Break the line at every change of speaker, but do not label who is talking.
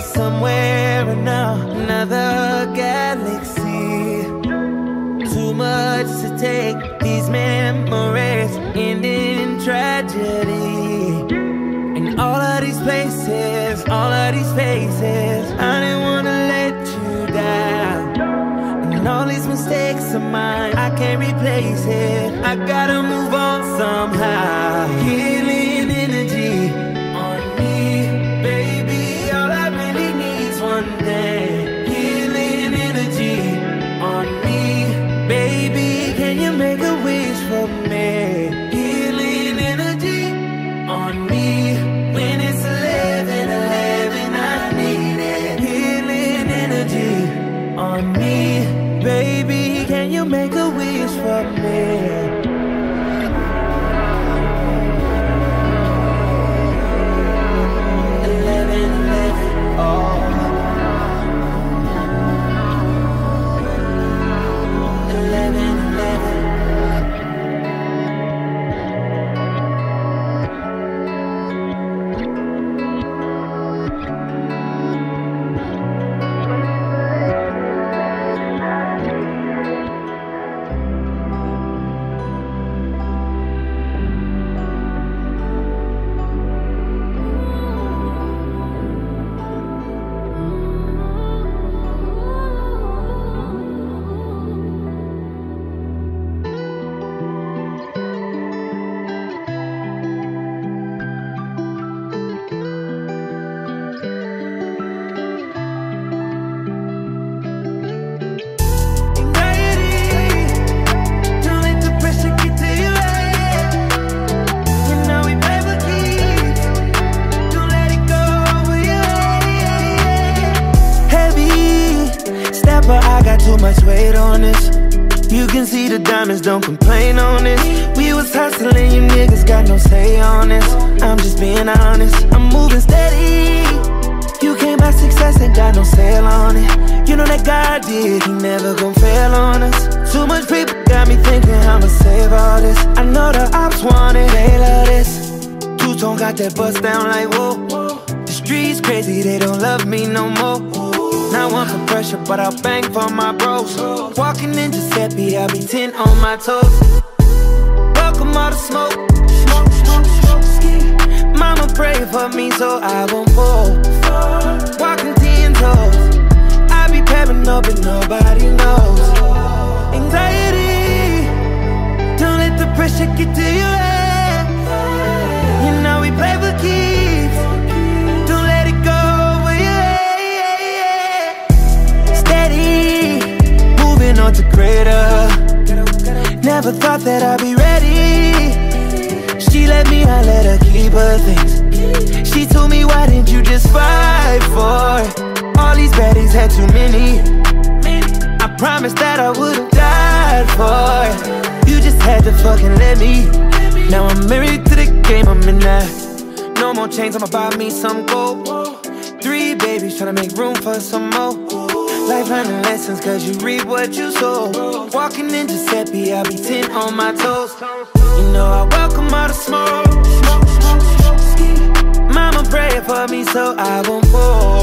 somewhere in another galaxy. Too much to take, these memories end in tragedy. In all of these places, all of these faces, I didn't wanna let you down. And all these mistakes of mine, I can't replace it. I gotta move on somehow. Healing too much weight on this. You can see the diamonds, don't complain on this. We was hustling, you niggas got no say on this. I'm just being honest, I'm moving steady. You can't buy success, ain't got no sale on it. You know that God did, He never gon' fail on us. Too much people got me thinking I'ma save all this. I know the ops want it, they love this. Two tone got that bust down like whoa. The streets crazy, they don't love me no more. Not one for pressure, but I'll bang for my bros. Walking in Giuseppe, I'll be 10 on my toes. Welcome all the smoke. Smoke, smoke, smoke. Mama pray for me so I won't fall. Walking ten toes. I be paranoid, but nobody knows. Anxiety. Don't let the pressure get to your head. You know we play Never thought that I'd be ready. She let me, I let her keep her things. She told me, why didn't you just fight for it? All these baddies had too many. I promised that I would've died for it. You just had to fucking let me. Now I'm married to the game, I'm in that. No more chains, I'ma buy me some gold. Three babies, tryna make room for some more. Life learning lessons, cause you reap what you sow. Walking in Giuseppe, I'll be 10 on my toes. You know I welcome all the smoke. Mama pray for me so I won't fall.